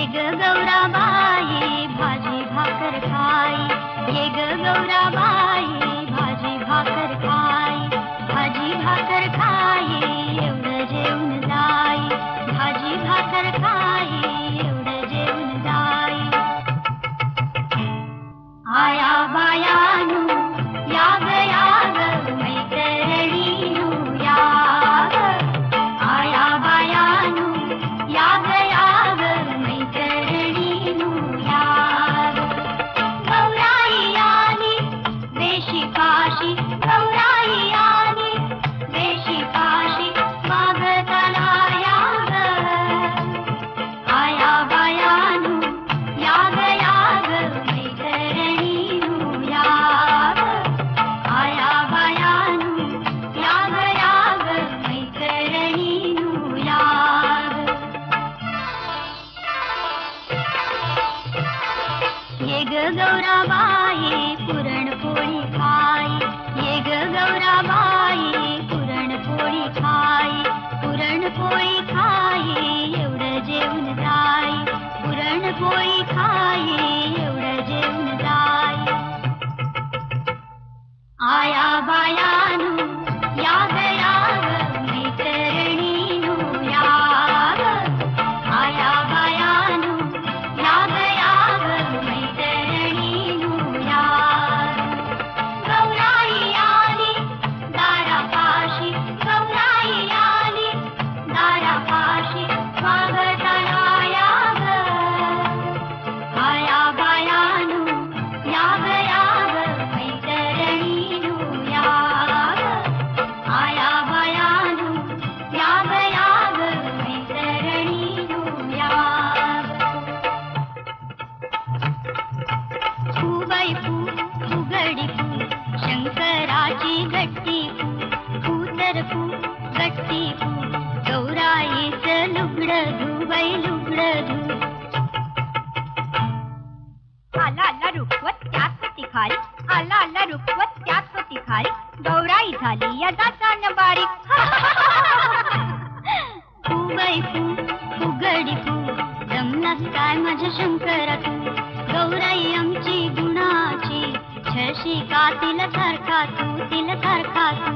ये ग गौराबाई भाजी भाकर खाई. ये ग गौराबाई शंकराची गट्टी फू फूतर गट्टी पू गौराईचं लुगड धू लुगड धू. आला आला रुखवत त्यात तिखारी आला आला रुखवत त्यात तिखारी गौराई झाली या दातान बारीक फुबाई फू फुगडी फू. जमलास काय माझ्या शंकरा तू गौराई आमची छशी का तिला सारखा तू तिला सारखा तू.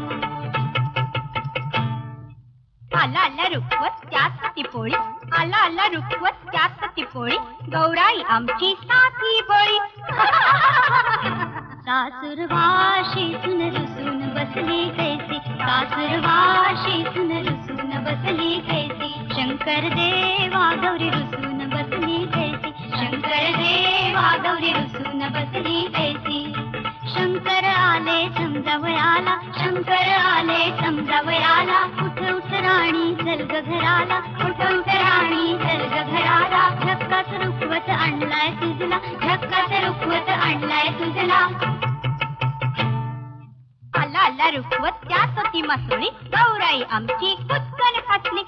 आला आला रुखवत त्यात होती पोळी आला आला रुखवत त्यात होती पोळी गौराई आमची साथी बळी. सासुरवाशी सुन रुसून बसली कैसी. सासुरवाशी सुन रुसून बसली कैसी. शंकर देवा गौरी रुसून बसली कैसी. शंकर देवा गौरी रुसून बसली कैसी. आले समजावयाला शंकर आले समजावयाला उठ उठ राणी चल घराला उठ उतराणी राणी घराला धक्काच रुखवत आणलाय तुझला. धक्काच रुखवत आणलाय तुझला. आला आला रुखवत त्या सती मसुळी गौराई आमची कुचकन खासली.